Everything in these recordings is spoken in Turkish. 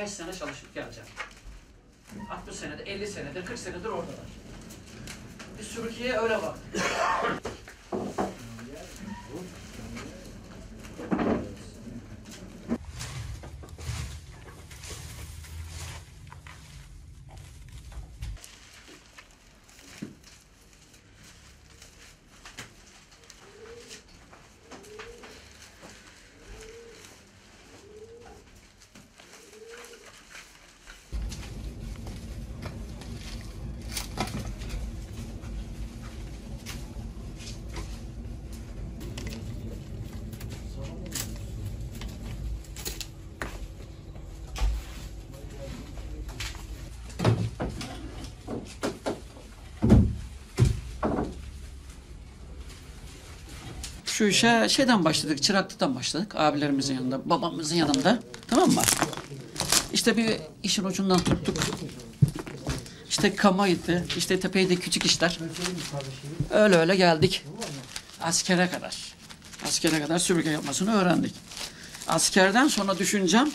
5 sene çalışıp geleceğim. 60 senedir, 50 senedir, 40 senedir oradalar. Biz Türkiye'ye öyle baktık. Şu işe şeyden başladık, çıraklıktan başladık. Abilerimizin yanında, babamızın yanında. Tamam mı? İşte bir işin ucundan tuttuk. İşte kamaydı, işte tepeyde küçük işler. Öyle öyle geldik. Askere kadar. Askere kadar süpürge yapmasını öğrendik. Askerden sonra düşüncem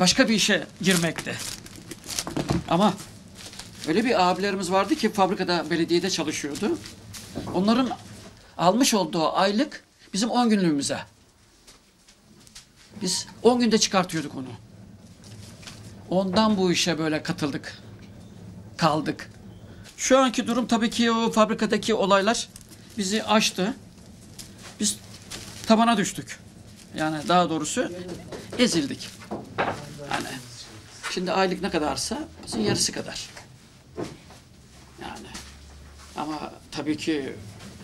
başka bir işe girmekti. Ama öyle bir abilerimiz vardı ki fabrikada, belediyede çalışıyordu. Onların almış olduğu aylık bizim 10 günlüğümüze. Biz 10 günde çıkartıyorduk onu. Ondan bu işe böyle katıldık. Kaldık. Şu anki durum tabii ki o fabrikadaki olaylar bizi aştı. Biz tabana düştük. Yani daha doğrusu ezildik. Yani şimdi aylık ne kadarsa bizim yarısı kadar. Yani ama tabii ki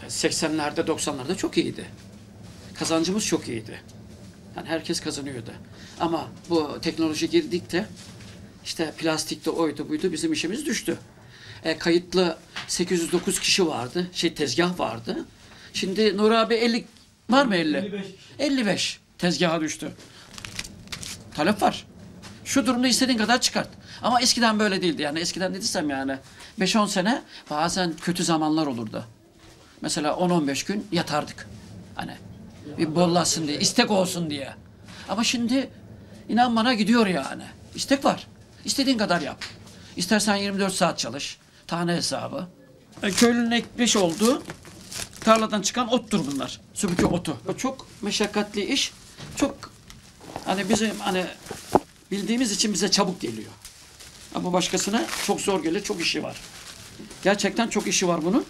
80'lerde 90'larda çok iyiydi. Kazancımız çok iyiydi. Yani herkes kazanıyordu. Ama bu teknoloji girdikçe işte plastikte oydu buydu bizim işimiz düştü. E, kayıtlı 809 kişi vardı. Şey tezgah vardı. Şimdi Nur abi 50 var mı 50? 55. 55 tezgaha düştü. Talep var. Şu durumda istediğin kadar çıkart. Ama eskiden böyle değildi. Yani eskiden dediysem yani 5-10 sene bazen kötü zamanlar olurdu. Mesela 10-15 gün yatardık. Hani bir bollasın diye, istek olsun diye. Ama şimdi inan bana gidiyor yani. İstek var. İstediğin kadar yap. İstersen 24 saat çalış. Tane hesabı. E, köylünün ekmiş olduğu tarladan çıkan ottur bunlar. Sübükü otu. Çok meşakkatli iş. Çok hani bizim hani bildiğimiz için bize çabuk geliyor. Ama başkasına çok zor gelir. Çok işi var. Gerçekten çok işi var bunun.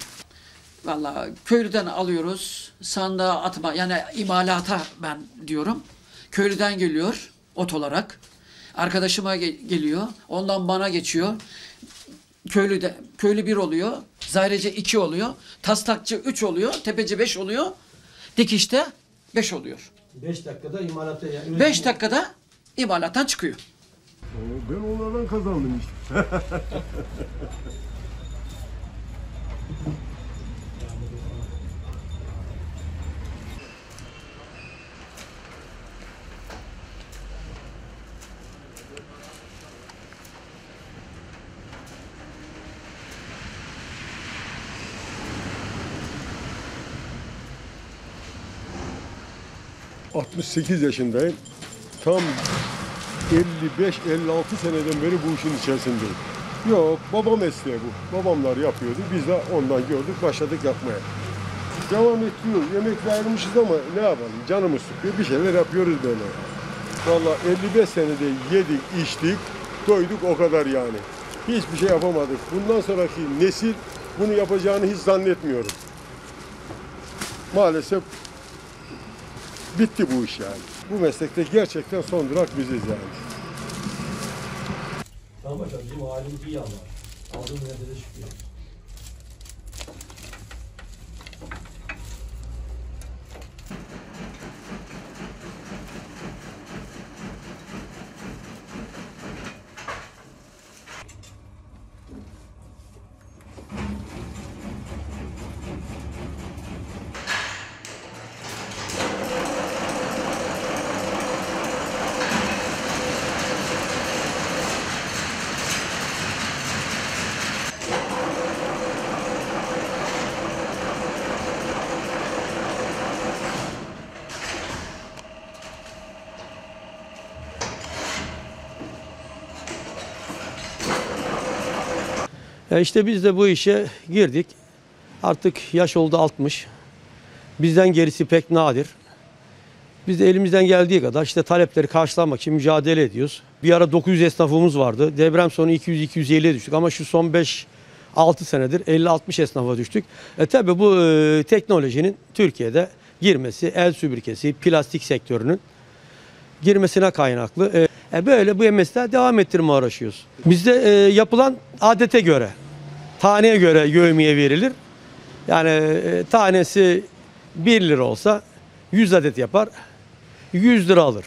Valla köylüden alıyoruz. Sandığa atma yani imalata ben diyorum. Köylüden geliyor ot olarak. Arkadaşıma ge- geliyor. Ondan bana geçiyor. Köylü de köylü bir oluyor. Zayrece iki oluyor. Taslakçı üç oluyor. Tepeci beş oluyor. Dikişte beş oluyor. 5 dakikada imalata yani. Beş dakikada imalattan çıkıyor. Ben onlardan kazandım işte. ...68 yaşındayım. Tam 55-56 seneden beri bu işin içerisindeyim. Yok, baba mesleği bu. Babamlar yapıyordu. Biz de ondan gördük, başladık yapmaya. Devam ediyoruz. Yemekle ayrılmışız ama ne yapalım? Canımız sıkıyor. Bir şeyler yapıyoruz böyle. Vallahi 55 senede yedik, içtik, doyduk o kadar yani. Hiçbir şey yapamadık. Bundan sonraki nesil bunu yapacağını hiç zannetmiyorum. Maalesef bitti bu iş yani. Bu meslekte gerçekten son durak biziz yani. Tamam hocam bizim halimiz iyi ama. Aldığım yerde de şükür. E işte biz de bu işe girdik. Artık yaş oldu 60. Bizden gerisi pek nadir. Biz de elimizden geldiği kadar işte talepleri karşılamak için mücadele ediyoruz. Bir ara 900 esnafımız vardı. Deprem sonu 200-250'ye düştük ama şu son 5 6 senedir 50-60 esnafa düştük. E tabi bu e, teknolojinin Türkiye'de girmesi, el süpürgesi, plastik sektörünün girmesine kaynaklı. E, e, böyle bu mesleğe devam ettirmeye uğraşıyoruz. Bizde e, yapılan adete göre, taneye göre yövmiye verilir. Yani e, tanesi 1 lira olsa 100 adet yapar, 100 lira alır.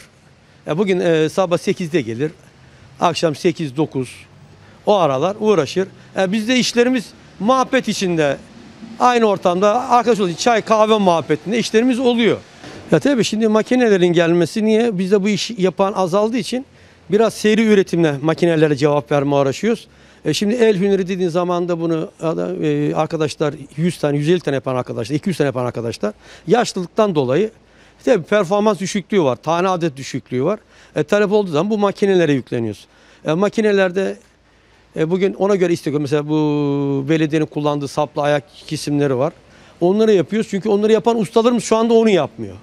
E, bugün e, sabah 8'de gelir, akşam 8-9 o aralar uğraşır. E, bizde işlerimiz muhabbet içinde, aynı ortamda arkadaş oluyor, çay kahve muhabbetinde işlerimiz oluyor. Ya tabii şimdi makinelerin gelmesi niye? Bizde bu iş yapan azaldığı için biraz seri üretimle makinelere cevap vermeye uğraşıyoruz. E şimdi el hüneri dediğin zaman da bunu adam- e, arkadaşlar 100 tane 150 tane yapan arkadaşlar 200 tane yapan arkadaşlar yaşlılıktan dolayı tabii performans düşüklüğü var. Tane adet düşüklüğü var. E, talep olduğu zaman bu makinelere yükleniyoruz. E, makinelerde e, bugün ona göre istiyor. Mesela bu belediyenin kullandığı saplı ayak kesimleri var. Onları yapıyoruz çünkü onları yapan ustalarımız şu anda onu yapmıyor.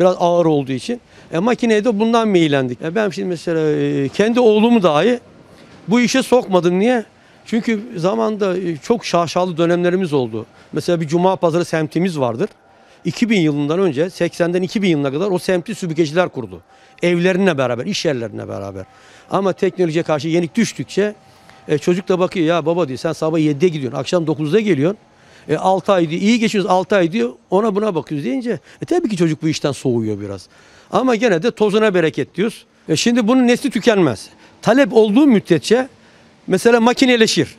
Biraz ağır olduğu için. E, makineye de bundan meyillendik. E, ben şimdi mesela e, kendi oğlumu dahi bu işe sokmadım. Niye? Çünkü zamanda e, çok şaşalı dönemlerimiz oldu. Mesela bir cuma pazarı semtimiz vardır. 2000 yılından önce 80'den 2000 yılına kadar o semti süpürgeciler kurdu. Evlerine beraber, iş yerlerine beraber. Ama teknolojiye karşı yenik düştükçe e, çocuk da bakıyor ya baba diyor sen sabah 7'de gidiyorsun, akşam 9'da geliyorsun. E, 6 ay diyor, iyi geçiyoruz 6 ay diyor, ona buna bakıyoruz deyince e, tabii ki çocuk bu işten soğuyor biraz. Ama gene de tozuna bereket diyoruz. E, şimdi bunun nesli tükenmez. Talep olduğu müddetçe mesela makineleşir.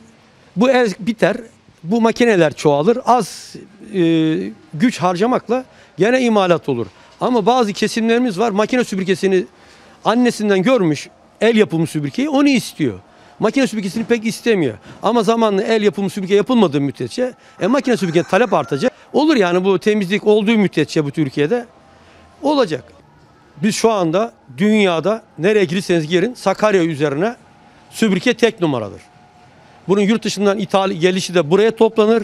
Bu el biter, bu makineler çoğalır. Az e, güç harcamakla gene imalat olur. Ama bazı kesimlerimiz var makine süpürgesini annesinden görmüş el yapımı süpürgeyi onu istiyor. Makine süpürgesini pek istemiyor. Ama zamanla el yapımı süpürge yapılmadığı müddetçe e, makine süpürge talep artacak. Olur yani bu temizlik olduğu müddetçe bu Türkiye'de olacak. Biz şu anda dünyada nereye girirseniz girin Sakarya üzerine süpürge tek numaradır. Bunun yurt dışından ithal gelişi de buraya toplanır.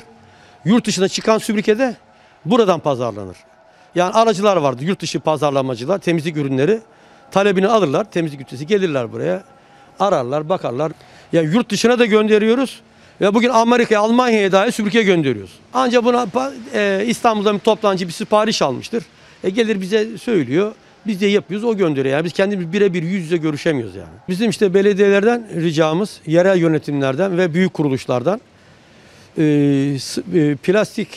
Yurt dışına çıkan süpürge de buradan pazarlanır. Yani aracılar vardı yurt dışı pazarlamacılar temizlik ürünleri talebini alırlar temizlik ünitesi gelirler buraya ararlar bakarlar. Ya yurt dışına da gönderiyoruz. Ve bugün Amerika'ya Almanya'ya dahi süpürge gönderiyoruz. Ancak buna e, İstanbul'da bir toptancı bir sipariş almıştır. E, gelir bize söylüyor. Biz de yapıyoruz o gönderiyor. Yani biz kendimiz birebir yüz yüze görüşemiyoruz yani. Bizim işte belediyelerden ricamız, yerel yönetimlerden ve büyük kuruluşlardan e, e, plastik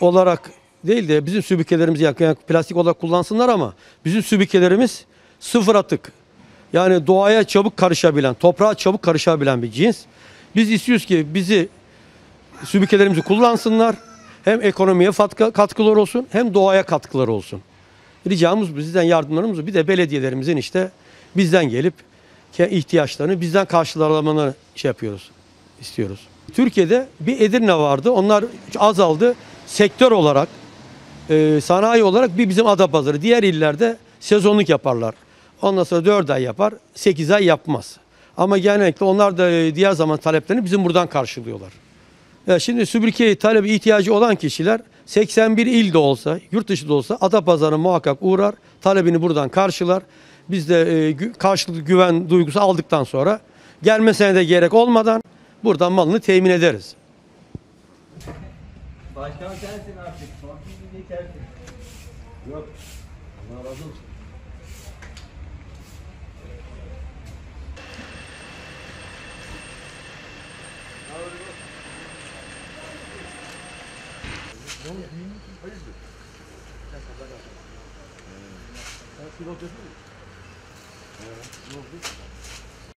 olarak değil de bizim sübükelerimizi yak- yak- plastik olarak kullansınlar ama bizim sübükelerimiz sıfır atık. Yani doğaya çabuk karışabilen, toprağa çabuk karışabilen bir cins. Biz istiyoruz ki bizi sübükelerimizi kullansınlar. Hem ekonomiye katkılar olsun hem doğaya katkılar olsun. Ricamız. Bizden yardımlarımız. Bir de belediyelerimizin işte bizden gelip ihtiyaçlarını bizden karşılamalarını şey yapıyoruz, istiyoruz. Türkiye'de bir Edirne vardı. Onlar azaldı. Sektör olarak, sanayi olarak bir bizim Adapazarı. Diğer illerde sezonluk yaparlar. Ondan sonra 4 ay yapar, 8 ay yapmaz. Ama genellikle onlar da e, diğer zaman taleplerini bizim buradan karşılıyorlar. Ya şimdi süpürge talebi ihtiyacı olan kişiler 81 ilde olsa, yurt dışı da olsa Adapazarı'na muhakkak uğrar, talebini buradan karşılar. Biz de e, karşılıklı güven duygusu aldıktan sonra gelmesine de gerek olmadan buradan malını temin ederiz. Başkan sensin artık. Yok. Allah razı olsun. Ne oldu? Hayırdır? Sen kadar yapma. Sen pilot yapıyor musun? Evet. Ne oldu?